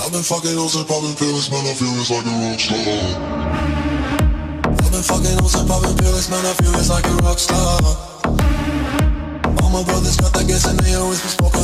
I've been fucking hoes and popping pills, man, I feel it's like a rock star. I've been fucking hoes and popping pills, man, I feel it's like a rock star. All my brothers got that gas and they always been smoking